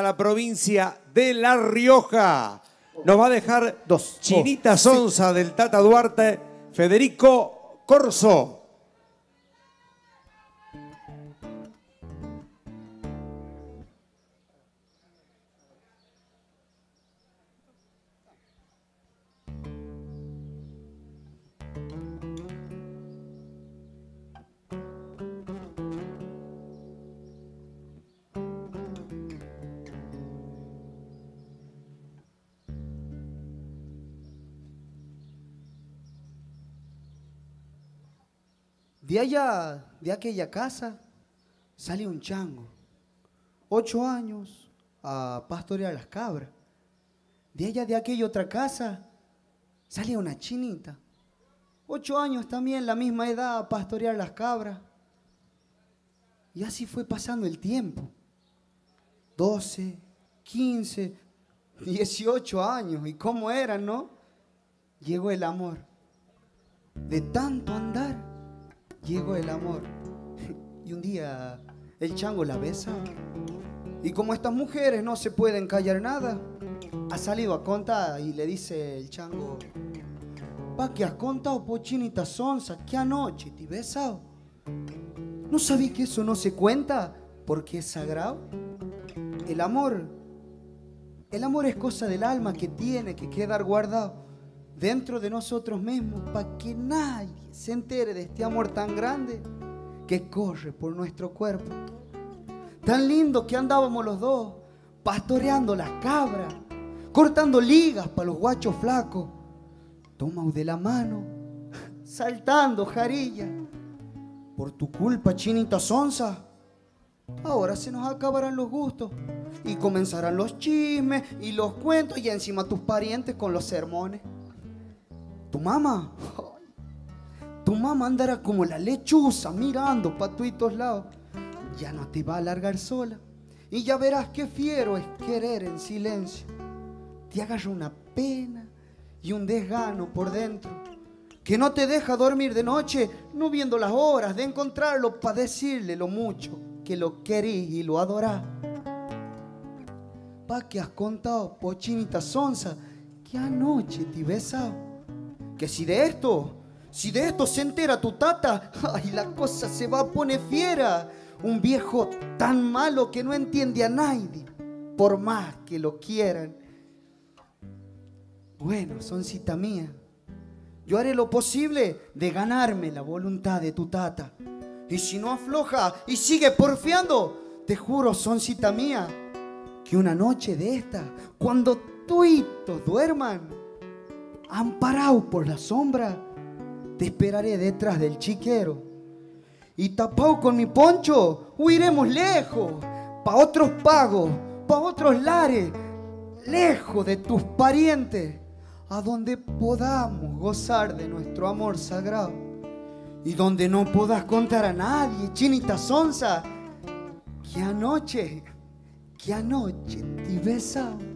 a la provincia de La Rioja. Nos va a dejar dos. Chinita Sonza del Tata Duarte, Federico Corso. De allá, de aquella casa, sale un chango. Ocho años a pastorear las cabras. De allá, de aquella otra casa, sale una chinita. Ocho años también, la misma edad, a pastorear las cabras. Y así fue pasando el tiempo. Doce, quince, dieciocho años. ¿Y cómo eran, no? Llegó el amor. De tanto andar llegó el amor. Y un día el chango la besa. Y como estas mujeres no se pueden callar nada, ha salido a contar y le dice el chango, pa, que has contado pochinita sonza, que anoche te besado. ¿No sabí que eso no se cuenta porque es sagrado? El amor, el amor es cosa del alma que tiene que quedar guardado dentro de nosotros mismos para que nadie se entere de este amor tan grande que corre por nuestro cuerpo. Tan lindo que andábamos los dos, pastoreando las cabras, cortando ligas para los guachos flacos. Toma de la mano, saltando jarilla. Por tu culpa, chinita sonza, ahora se nos acabarán los gustos y comenzarán los chismes y los cuentos y encima tus parientes con los sermones. Tu mamá, tu mamá andará como la lechuza mirando para todos lados. Ya no te va a largar sola. Y ya verás qué fiero es querer en silencio. Te agarra una pena y un desgano por dentro. Que no te deja dormir de noche, no viendo las horas de encontrarlo para decirle lo mucho que lo querís y lo adorás. Pa' que has contado, pochinita sonza, que anoche te besado que si de esto, si de esto se entera tu tata, ay, la cosa se va a poner fiera. Un viejo tan malo que no entiende a nadie, por más que lo quieran. Bueno, soncita mía, yo haré lo posible de ganarme la voluntad de tu tata. Y si no afloja y sigue porfiando, te juro, soncita mía, que una noche de esta, cuando tuitos duerman, amparado por la sombra, te esperaré detrás del chiquero. Y tapado con mi poncho, huiremos lejos, pa' otros pagos, pa' otros lares, lejos de tus parientes, a donde podamos gozar de nuestro amor sagrado. Y donde no puedas contar a nadie, chinita sonza, que anoche, que anoche te besamos.